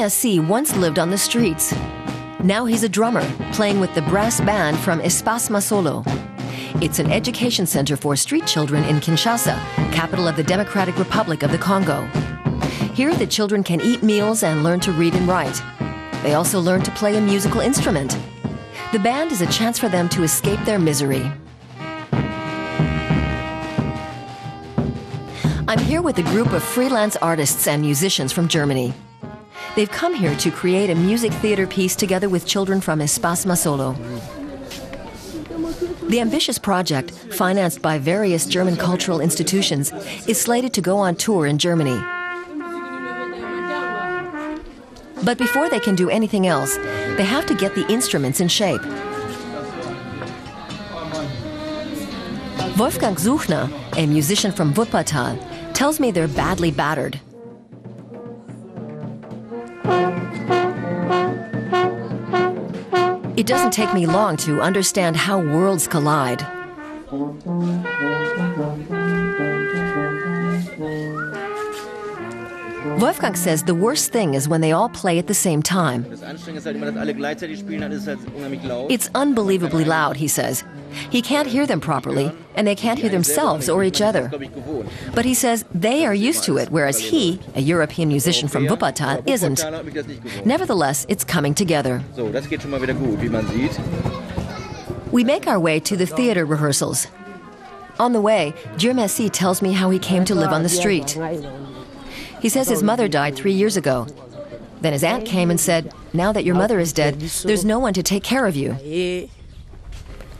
Merci once lived on the streets. Now he's a drummer, playing with the brass band from Espace Masolo. It's an education center for street children in Kinshasa, capital of the Democratic Republic of the Congo. Here, the children can eat meals and learn to read and write. They also learn to play a musical instrument. The band is a chance for them to escape their misery. I'm here with a group of freelance artists and musicians from Germany. They've come here to create a music theater piece together with children from Espace Masolo. The ambitious project, financed by various German cultural institutions, is slated to go on tour in Germany. But before they can do anything else, they have to get the instruments in shape. Wolfgang Suchner, a musician from Wuppertal, tells me they're badly battered. It doesn't take me long to understand how worlds collide. Wolfgang says the worst thing is when they all play at the same time. It's unbelievably loud, he says. He can't hear them properly, and they can't hear themselves or each other. But he says they are used to it, whereas he, a European musician from Wuppertal, isn't. Nevertheless, it's coming together. We make our way to the theater rehearsals. On the way, Merci tells me how he came to live on the street. He says his mother died three years ago. Then his aunt came and said, Now that your mother is dead, there's no one to take care of you.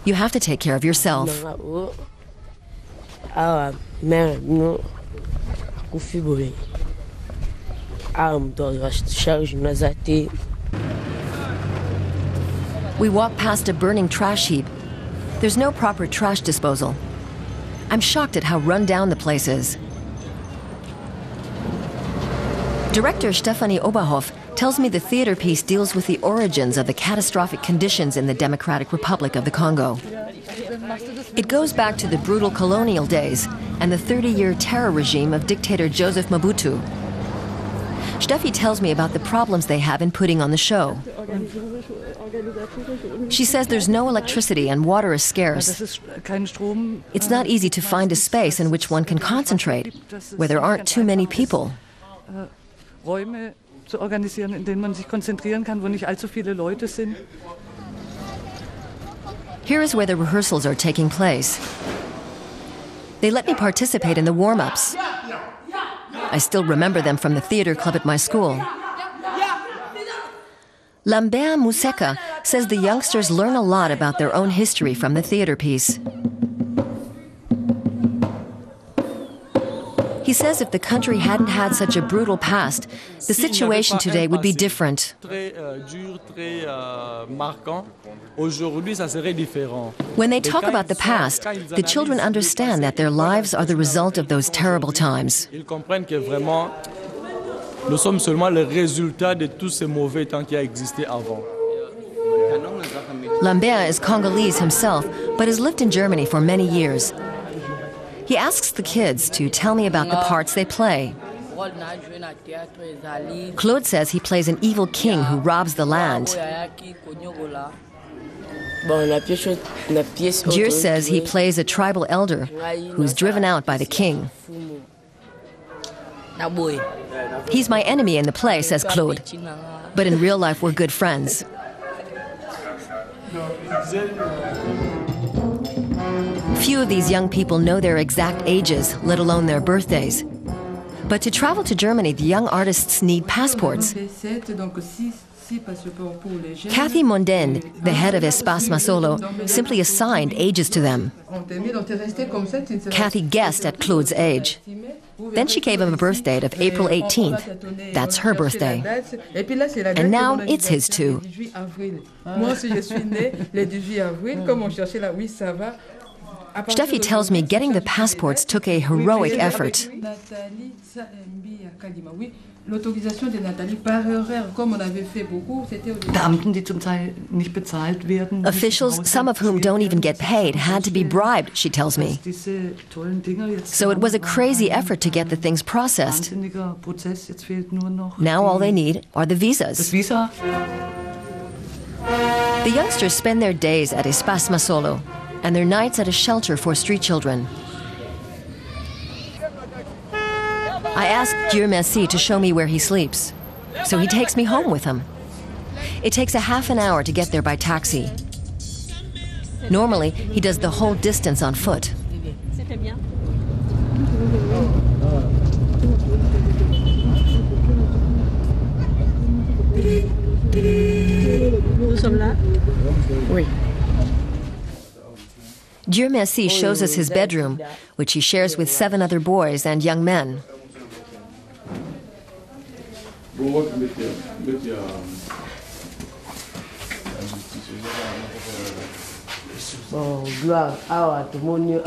You have to take care of yourself. We walk past a burning trash heap. There's no proper trash disposal. I'm shocked at how run down the place is. Director Stephanie Oberhoff tells me the theater piece deals with the origins of the catastrophic conditions in the Democratic Republic of the Congo. It goes back to the brutal colonial days and the 30 year terror regime of dictator Joseph Mobutu. Steffi tells me about the problems they have in putting on the show. She says there's no electricity and water is scarce. It's not easy to find a space in which one can concentrate, where there aren't too many people. Zu organisieren, in denen man sich konzentrieren kann, wo nicht allzu viele Leute sind. Here is where the rehearsals are taking place. They let me participate in the warm ups. I still remember them from the theater club at my school. Lambert Mousseka says the youngsters learn a lot about their own history from the theater piece. He says if the country hadn't had such a brutal past, the situation today would be different. Euh, euh, when they talk about the past, the children understand that their lives are the result of those terrible times. Nous sommes seulement le résultat de tous ces mauvais temps qui a existé avant. Lambert is Congolese himself, but has lived in Germany for many years. He asks the kids to tell me about the parts they play. Claude says he plays an evil king who robs the land. Dieu says he plays a tribal elder who's driven out by the king. He's my enemy in the play, says Claude. But in real life, we're good friends. Few of these young people know their exact ages, let alone their birthdays. But to travel to Germany, the young artists need passports. Kathy Monden, the head of Espace Masolo, simply assigned ages to them. Kathy guessed at Claude's age. Then she gave him a birth date of April 18th. That's her birthday. And now it's his too. Steffi tells me getting the passports took a heroic effort. Beamten, die zum Teil nicht bezahlt werden. Officials, some of whom don't even get paid, had to be bribed, she tells me. Diese tollen Dinger jetzt So it was a crazy effort to get the things processed. Wahnsinniger Prozess. Jetzt fehlt nur noch Now all they need are the visas. The youngsters spend their days at Espace Masolo and their nights at a shelter for street children. I ask Dieu merci to show me where he sleeps, so he takes me home with him. It takes a half an hour to get there by taxi. Normally, he does the whole distance on foot. Dieu merci shows us his bedroom, which he shares with seven other boys and young men. In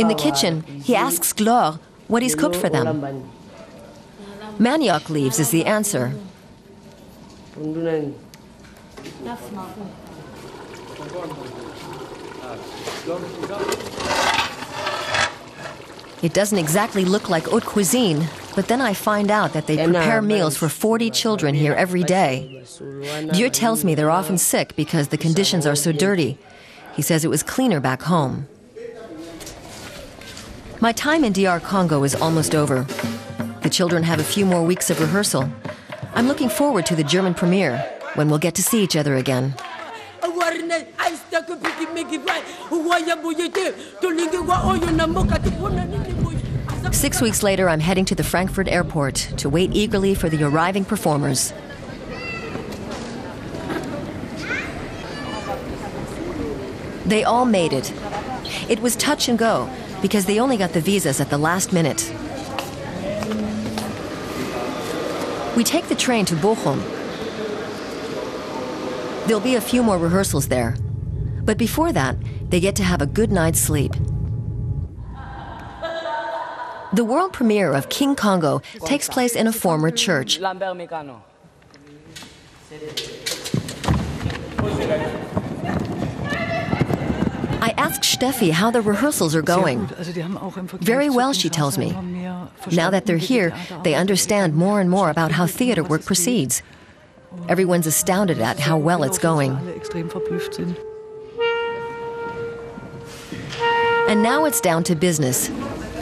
the kitchen, he asks Glore what he's cooked for them. Manioc leaves is the answer. It doesn't exactly look like haute cuisine, but then I find out that they uh, prepare meals for 40 uh, children here every day. Dieu tells me they're often sick because the conditions are so dirty. He says it was cleaner back home. My time in DR Congo is almost over. The children have a few more weeks of rehearsal. I'm looking forward to the German premiere when we'll get to see each other again. Six weeks later, I'm heading to the Frankfurt airport to wait eagerly for the arriving performers. They all made it. It was touch and go because they only got the visas at the last minute. We take the train to Bochum. There'll be a few more rehearsals there. But before that, they get to have a good night's sleep. The world premiere of King Congo takes place in a former church. I ask Steffi how the rehearsals are going. Also die haben auch im Vergleich Very well, she tells me. Now that they're here, they understand more and more about how theater work proceeds. Everyone's astounded at how well it's going. Alle extrem verblüfft sind. And now it's down to business.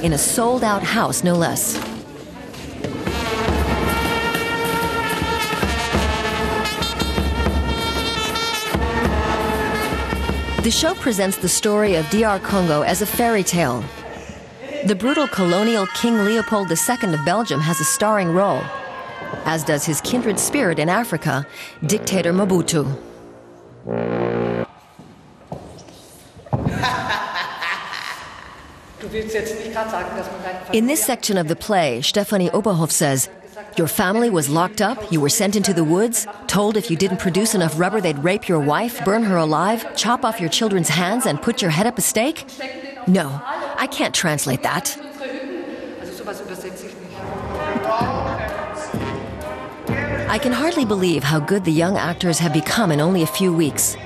In a sold out house, no less. The show presents the story of DR Congo as a fairy tale. The brutal colonial King Leopold II of Belgium has a starring role, as does his kindred spirit in Africa, dictator Mobutu. In this section of the play, Stephanie Oberhof says, Your family was locked up, you were sent into the woods, told if you didn't produce enough rubber they'd rape your wife, burn her alive, chop off your children's hands, and put your head up a stake? No, I can't translate that. I can hardly believe how good the young actors have become in only a few weeks.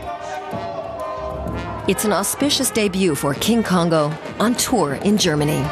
It's an auspicious debut for King Congo on tour in Germany.